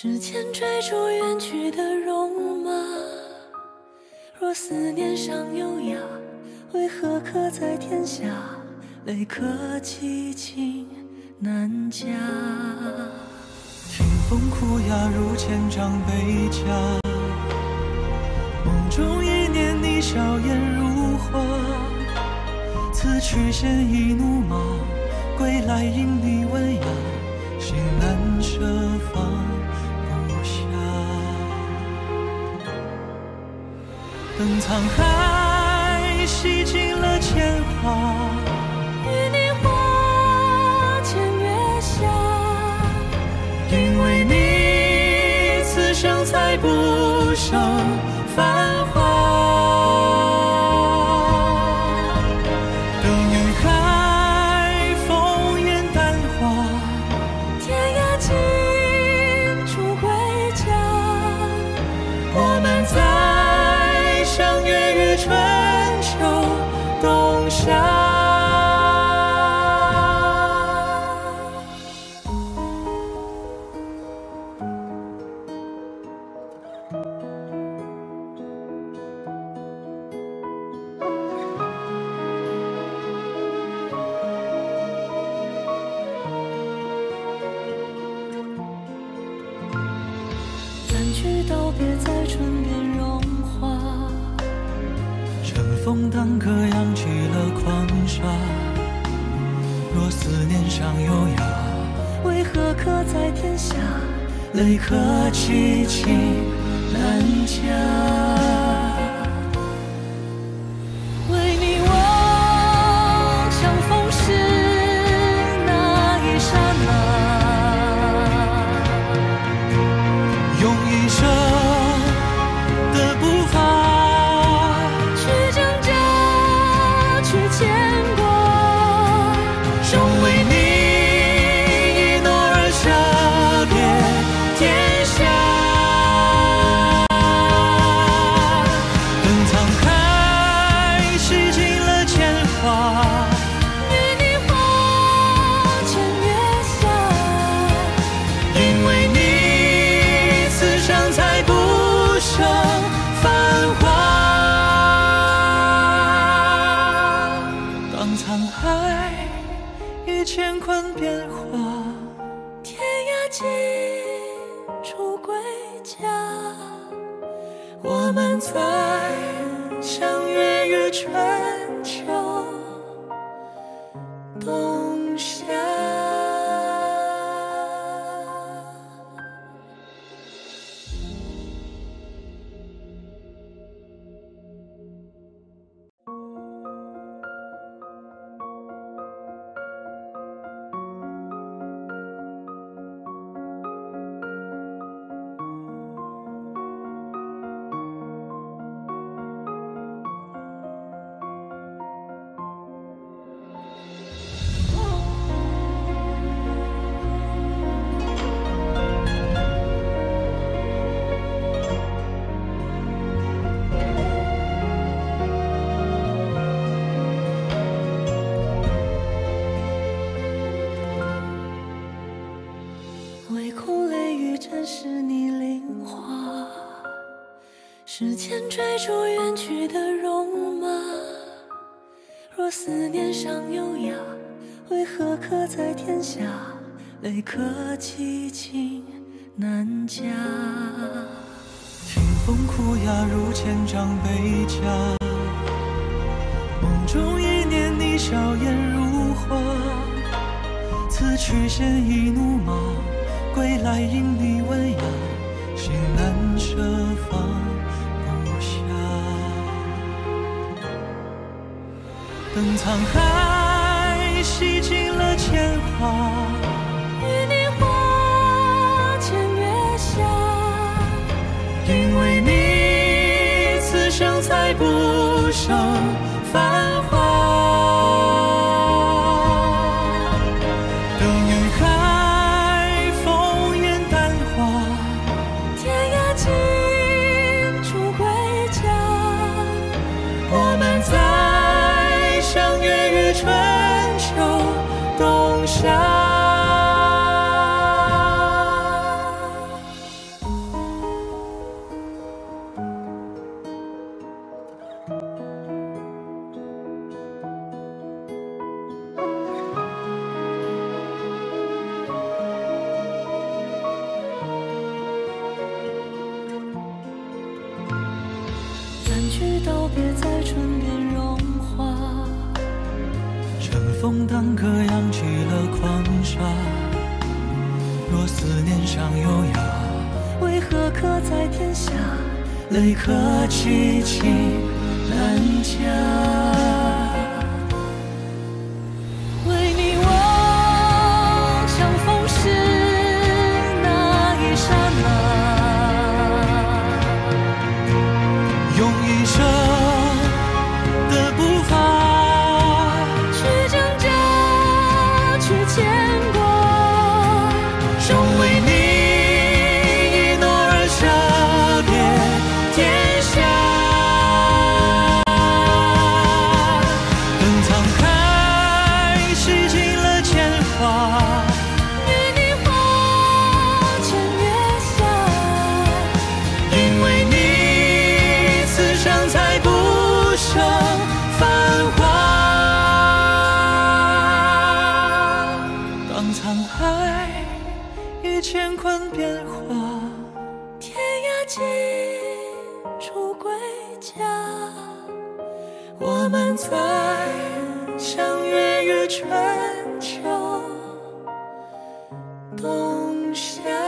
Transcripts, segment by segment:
时间追逐远去的戎马，若思念尚优雅，为何刻在天下？泪可寄情难夹。听风枯哑如千丈悲家，梦中一念你笑颜如花。此去鲜衣怒马，归来因你温雅，心难舍等沧海洗尽了铅华，与你花前月下。因为你，此生才不剩唇边融化，乘。风当歌扬起了狂沙，若思念尚优雅，为何刻在天下？泪可寄情难夹。乾坤变化，天涯尽处归家。我们曾追逐远去的戎马，若思念尚优雅，为何刻在天下？泪可寄情难夹。听风哭哑如千丈悲家，梦中一念你笑颜如花。此去鲜衣怒马，归来因你温雅，心难舍沧海当歌，扬起了狂沙。若思念尚优雅，为何刻在天下？泪可凄凄难冬夏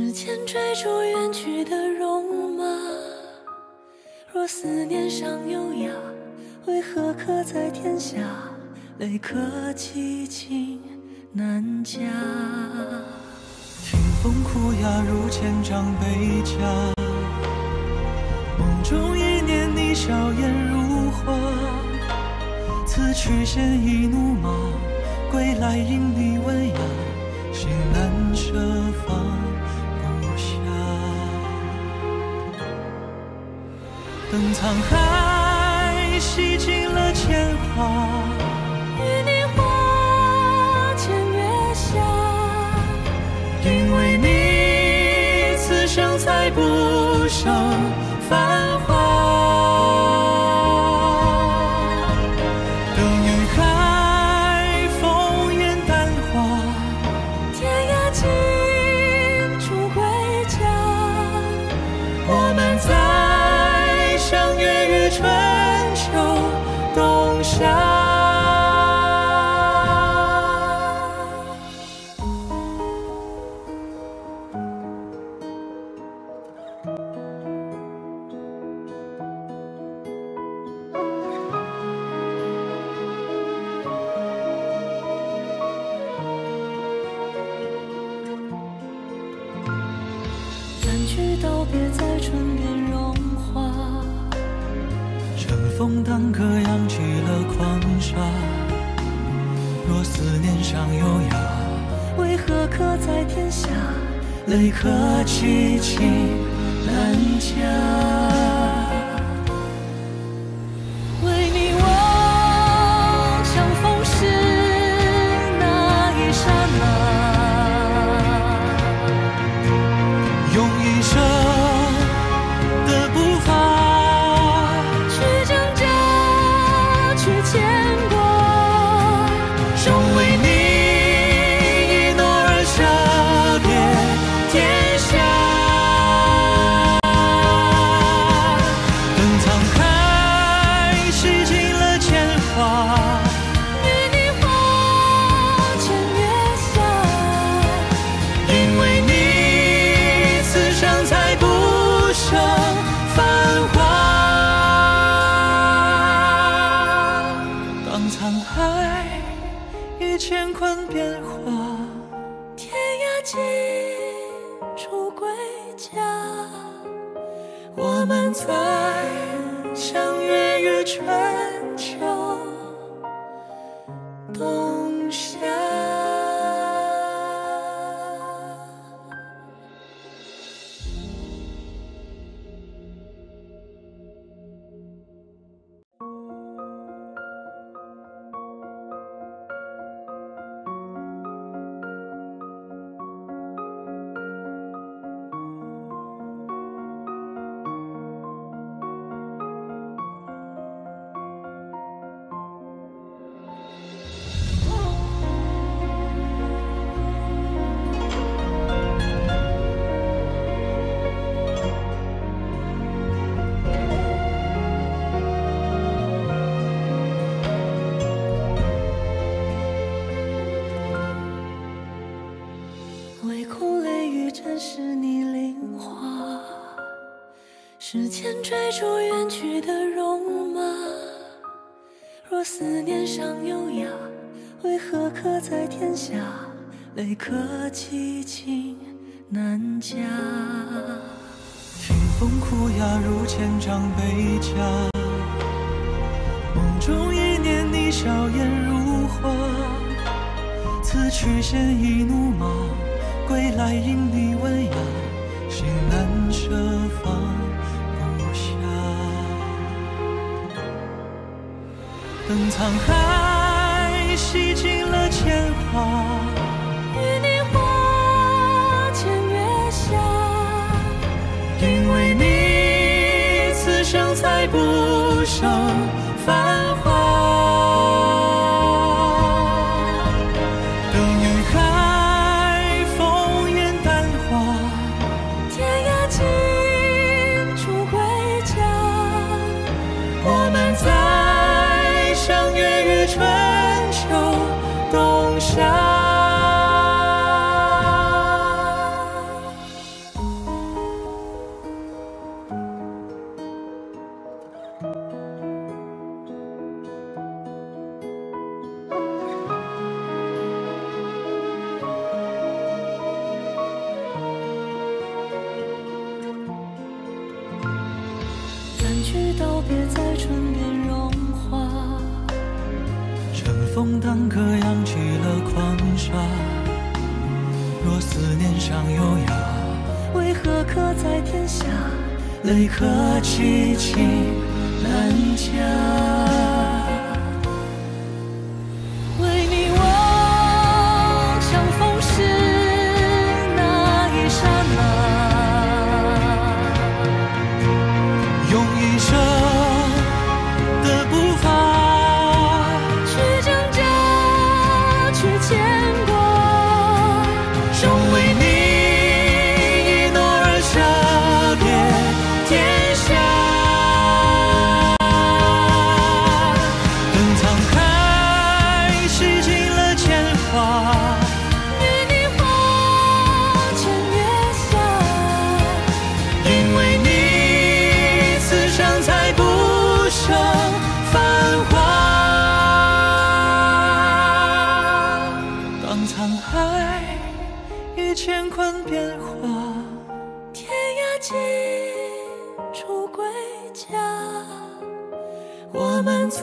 时间追逐远去的戎马，若思念尚优雅，为何刻在天下？泪可凄清难夹。听风哭哑如千丈悲家，梦中一念你笑颜如花。此去鲜衣怒马，归来迎你沧海难变化。天涯尽处归家我们在相约于春秋冬时间追逐远去的戎马。若思念尚有涯，为何刻在天下？泪刻凄情难夹。听风哭哑如千丈悲家，梦中一念你笑颜如花，此去鲜衣怒马，归来迎你温雅，心难舍等沧海洗尽了铅华，与你花前月下，因为你，此生才不伤繁华。别在唇边融化，乘风当歌，扬起了狂沙。若思念尚优雅，为何刻在天下？泪可凄情难夹。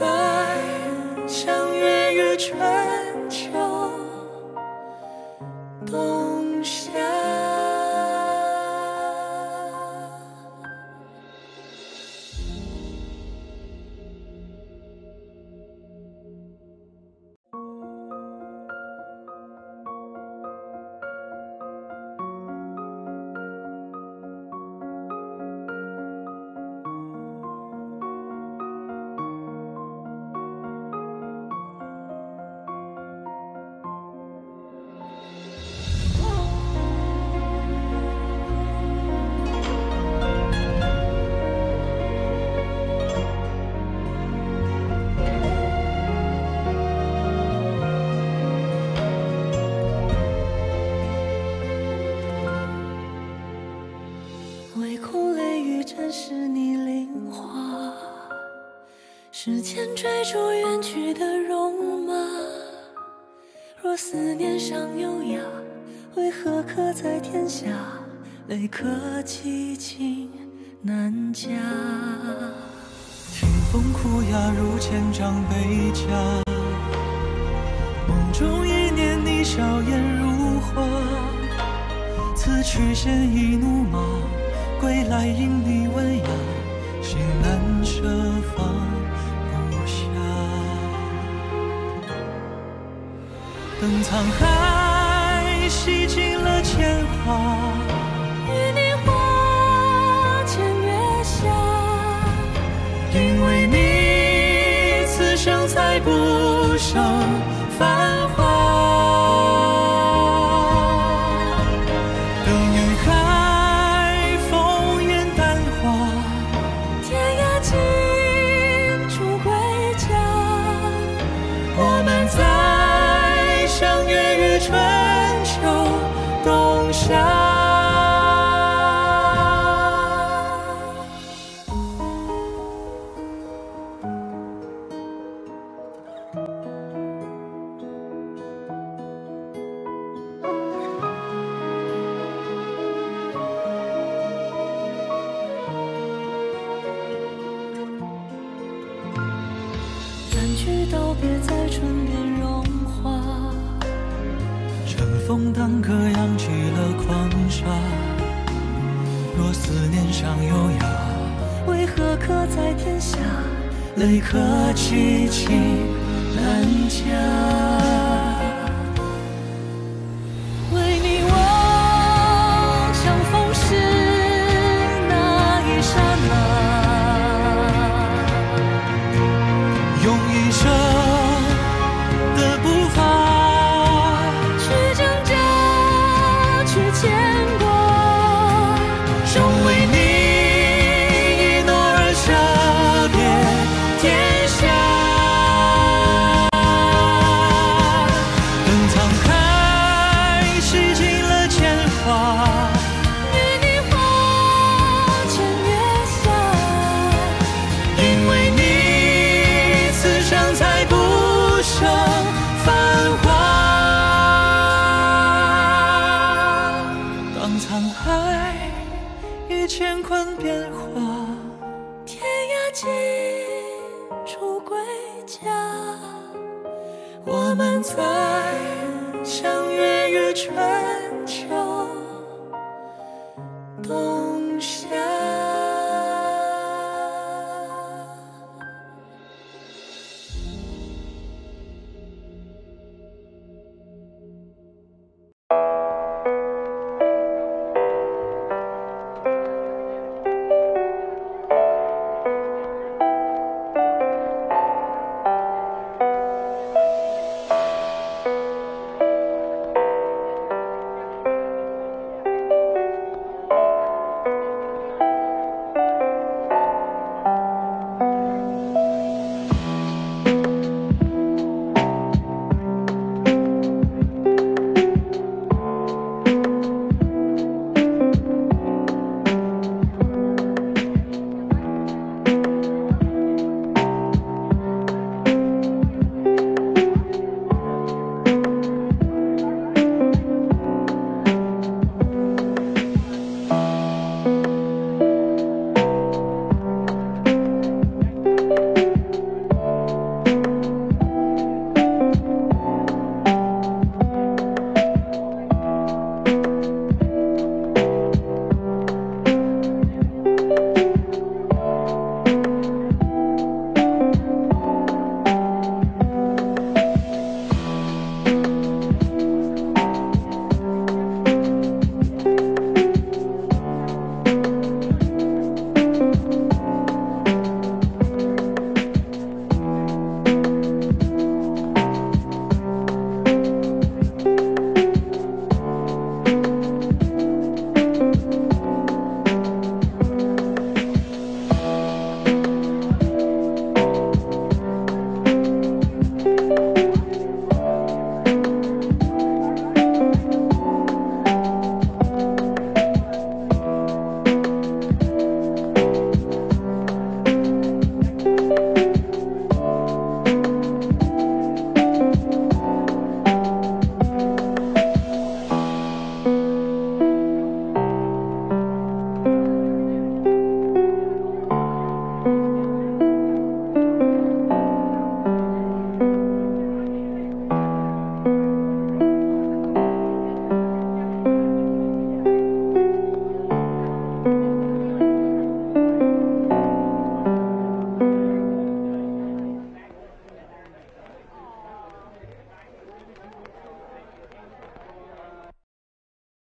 我前追逐远去的戎马。若思念尚有涯，为何刻在天下？泪刻凄情南家。听风哭哑如千丈悲家，梦中一念你笑颜如花。此去鲜衣怒马，归来迎你温雅，心难舍等沧海洗尽了铅华，乘风当歌扬起了狂沙。若思念尚优雅，为何刻在天下？泪可凄凄难夹。